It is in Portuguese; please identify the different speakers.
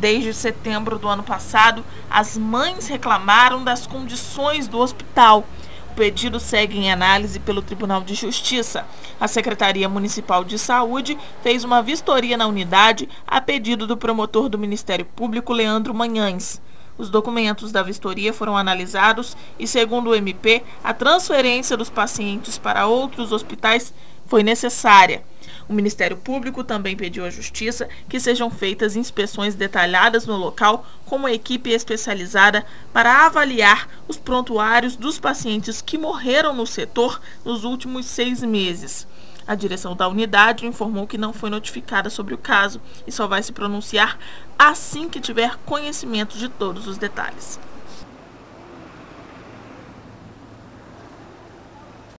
Speaker 1: Desde setembro do ano passado, as mães reclamaram das condições do hospital. O pedido segue em análise pelo Tribunal de Justiça. A Secretaria Municipal de Saúde fez uma vistoria na unidade a pedido do promotor do Ministério Público, Leandro Manhães. Os documentos da vistoria foram analisados e, segundo o MP, a transferência dos pacientes para outros hospitais foi necessária. O Ministério Público também pediu à Justiça que sejam feitas inspeções detalhadas no local com uma equipe especializada para avaliar os prontuários dos pacientes que morreram no setor nos últimos seis meses. A direção da unidade informou que não foi notificada sobre o caso e só vai se pronunciar assim que tiver conhecimento de todos os detalhes.